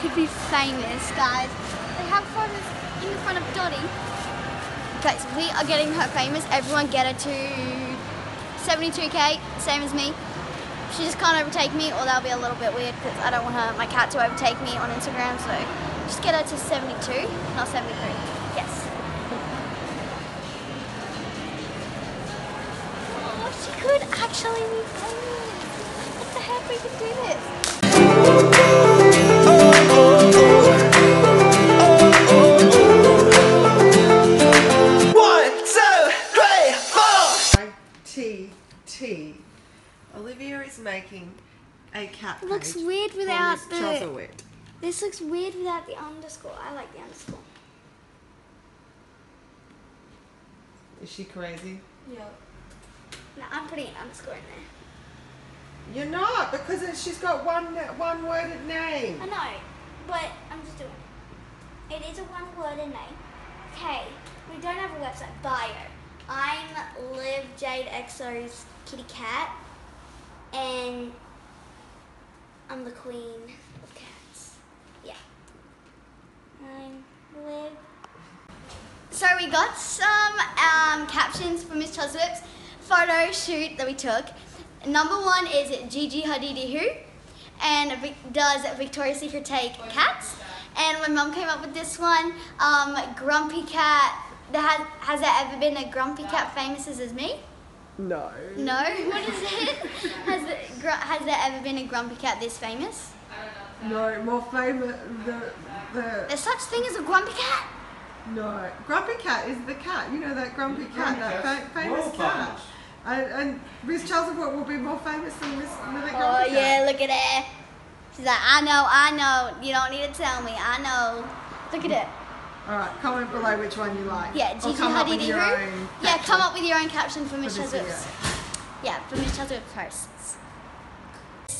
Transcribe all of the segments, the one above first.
could be famous, guys. They have photos in front of Dottie. So we are getting her famous. Everyone get her to 72k, same as me. She just can't overtake me, or that'll be a little bit weird because I don't want her, my cat to overtake me on Instagram. So just get her to 72, not 73. Yes. Oh, she could actually be famous. What the heck? We can do this. A cat. Looks weird without the- Chuzzlewitt. This looks weird without the underscore. I like the underscore. Is she crazy? Yeah. No, I'm putting an underscore in there. You're not because it, she's got one one worded name. I know, but I'm just doing it. It is a one word name. Okay, we don't have a website. Bio. I'm Liv Jade xo's kitty cat, and I'm the queen of cats. Yeah. I'm Liv. So we got some um, captions for Miss Chuzzlewitt's photo shoot that we took. Number one is Gigi Hadid who, and does Victoria's Secret take cats? And my mum came up with this one, um, Grumpy Cat. There has, has there ever been a Grumpy Cat famous as me? No. No. What is it? Has, the, gr- has there ever been a Grumpy Cat this famous? No. More famous. The the There's such thing as a Grumpy Cat? no. Grumpy cat is the cat. You know that grumpy cat, that fa- famous World cat. famous. And, and Miss Chuzzlewitt will be more famous than Miss than that oh, grumpy Oh cat. yeah, look at it. She's like, I know, I know. You don't need to tell me. I know. Look at it. All right. Comment below which one you like. Yeah, Or Gigi come up with Hadid your who? own Yeah, caption come up with your own caption for Miss for this video. Chuzzlewitt's. Yeah, for Miss Chuzzlewitt posts.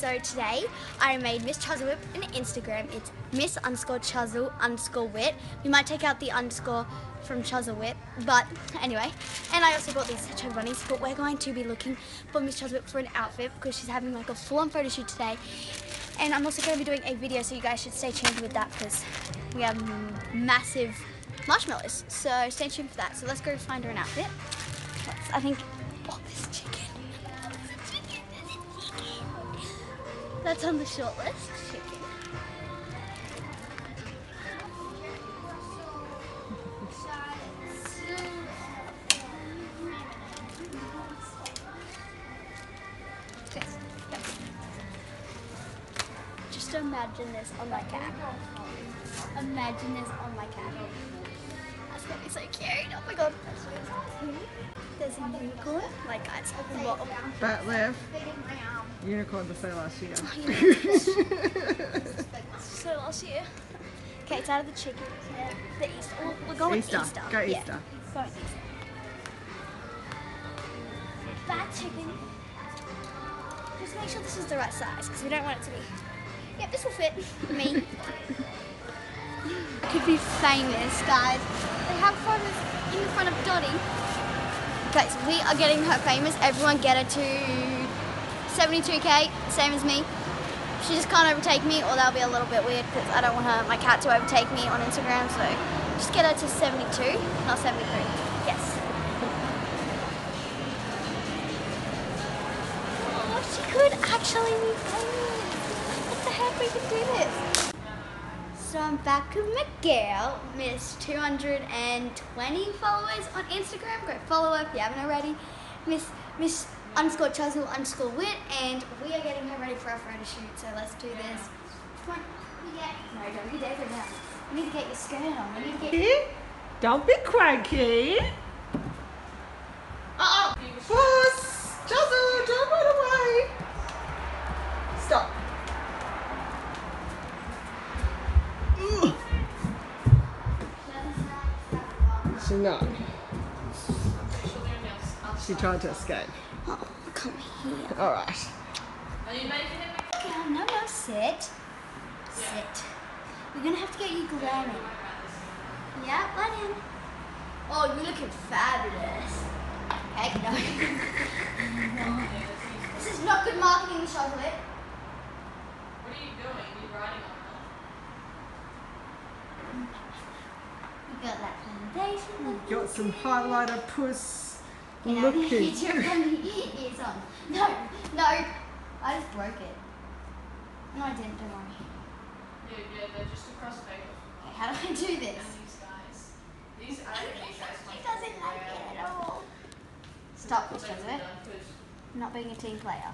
So today I made Miss Chuzzlewitt an Instagram. It's Miss underscore Chuzzle underscore Witt. We might take out the underscore from Chuzzlewitt, but anyway. And I also got these chug bunnies, but we're going to be looking for Miss Chuzzlewitt for an outfit because she's having like a full-on photo shoot today. And I'm also going to be doing a video, so you guys should stay tuned with that because we have massive marshmallows. So stay tuned for that. So let's go find her an outfit. Let's- I think. That's on the short list. Chicken. Just imagine this on my cat. Imagine this on my cat. That's gonna be so cute. Oh my god. There's a unicorn. Like guys, open the bottle. Bat left. Unicorn to say last year. Oh, so last year. Okay, it's out of the chicken. The Easter. We're- We're going Easter. Easter. Go Yeah, Easter. going Easter. Fat chicken. Just make sure this is the right size because we don't want it to be. Yep, this will fit me. I Could be famous, guys. They have photos in the front of Dottie. Okay, we are getting her famous. Everyone get her to 72k, same as me. She just can't overtake me, or that'll be a little bit weird because I don't want her, my cat to overtake me on Instagram. So just get her to 72, not 73. Yes. Oh, she could actually be famous. What the heck? We could do this. So I'm back with Miguel, Miss 220 followers on Instagram. Go follow her if you haven't already. Miss Miss underscore Chuzzle underscore Witt, and we are getting her ready for our photo shoot. So let's do this. Come we get. No, don't dare go down. We need to get your skirt on. We need to get. Don't be cranky. Not. She tried to escape. oh, come here. Alright. Okay, no, no, sit. Sit. We're gonna have to get you glamming. Yeah, let in. Oh, you're looking fabulous. Heck no. this is not good marketing, Charlotte. What are you doing? Are You riding on We got that foundation. Got some highlighter puss Get out of here, looking. Get your bunny ears on. No, no. I just broke it. No, I didn't. Don't worry. Yeah, yeah, they're just across paper. Okay, how do I do And this? these guys. These I think these guys He doesn't like it at all. Stop, Miss Jesuit. I'm not being a team player.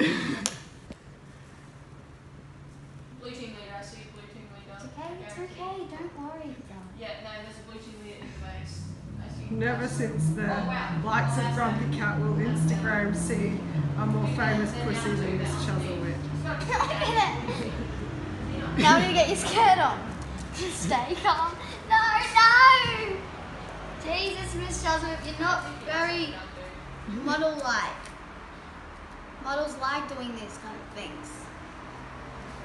Blue team leader, I see blue team leader. It's okay, it's okay. Don't worry. Yeah, no, there's a blue team in the base. Never since the Oh, wow. likes of Grumpy Cat will Instagram see a more famous pussy than Miss Chuzzlewitt. Look at it. Now I'm gonna get your skirt on. Stay calm. No, no. Jesus, Miss Jesuit, you're not very model-like. Models like doing these kind of things.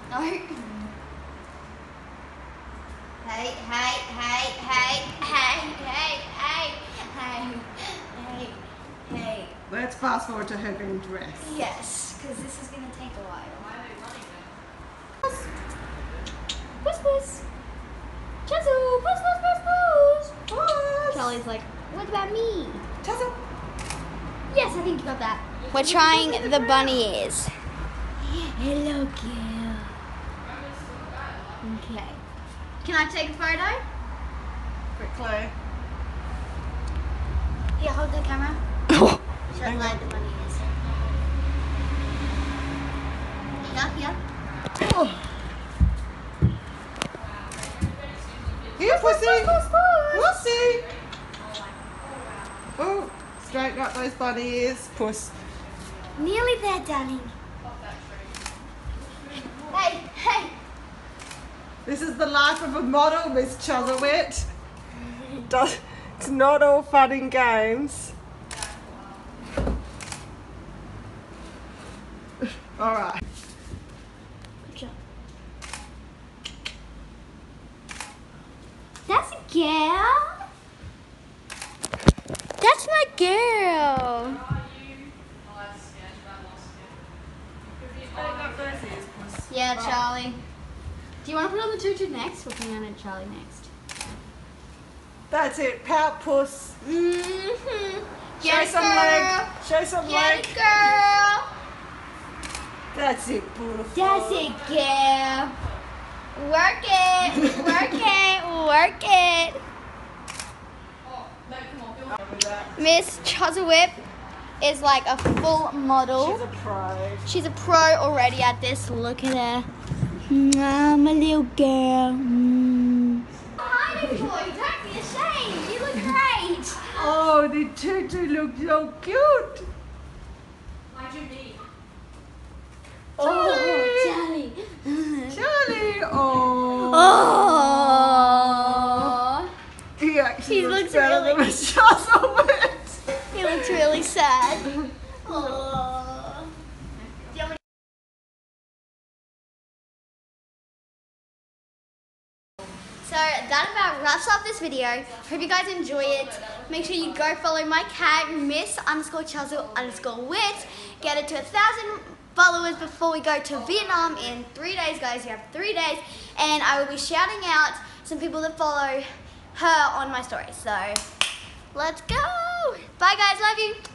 No. Hey, hey, hey, hey, hey, hey, hey, hey, hey, hey. Let's fast forward to her being dressed. Yes, because this is going to take a while. Why are they running then? Puss. Puss, puss. Chazu, puss, puss, puss, puss. Puss! Charlie's like, what about me? Chuzzle! Yes, I think you got that. We're trying the bunny ears. Hello, girl. Okay. Can I take a photo? Quickly. Here, hold the camera. Show Hang light on. the bunny ears. Here, here. Here, pussy! Puss, puss. Pussy! Oh, straighten up those bunny ears. Puss. Nearly there, darling. Hey, hey. This is the life of a model, Miss Chuzzlewitt. Does, it's not all fun and games. All right. Good job. That's a girl. That's my girl. Are you? That's yeah, that lost it. Yeah, Charlie. Do you want to put on the tutu next? We're putting on it Charlie next. That's it. Pout puss. Mm-hmm. Show some girl. leg. Show some Get leg. it, girl. That's it, beautiful. That's it, girl. Work it. Work it. Work it. Oh, no, come on, Bill. With that. Miss Chuzzlewitt is like a full model. She's a pro. She's a pro already at this. Look at her. Mwah, a little girl. Mm. Hi, boy. Don't be ashamed. You look great. Oh, the tutu looks so cute. Why'd you need? Oh, Charlie. Charlie. Oh. Oh. He actually He looks, looks better really- than Miss wraps up this video. Hope you guys enjoy it. Make sure you go follow my cat, Miss underscore Chuzzle underscore witt. Get it to a thousand followers before we go to Vietnam in three days, guys. You have three days, and I will be shouting out some people that follow her on my story. So let's go. Bye, guys. Love you.